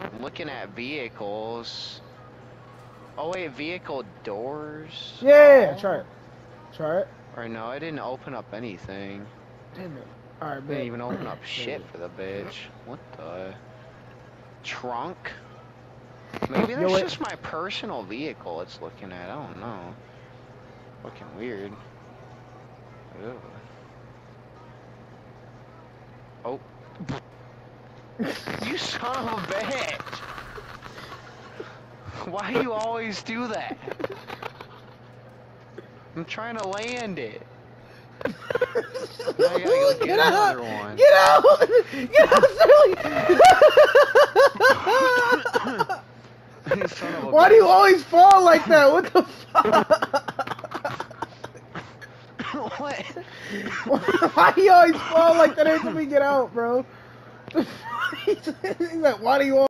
I'm looking at vehicles. Oh wait, vehicle doors. Yeah, Oh. try it. Try it. Or no, I didn't open up anything. Damn it. All right, I didn't even open up shit for the bitch. What the? Trunk? Maybe that's just my personal vehicle it's looking at. I don't know. Looking weird. Ew. Oh. you son of a bitch! Why do you always do that? I'm trying to land it. Go get, Get out! one. Get out! Get out, Sterling! Why do you always fall like that? What the fuck? what? Why do you always fall like that every time we get out, bro? He's like, why do you always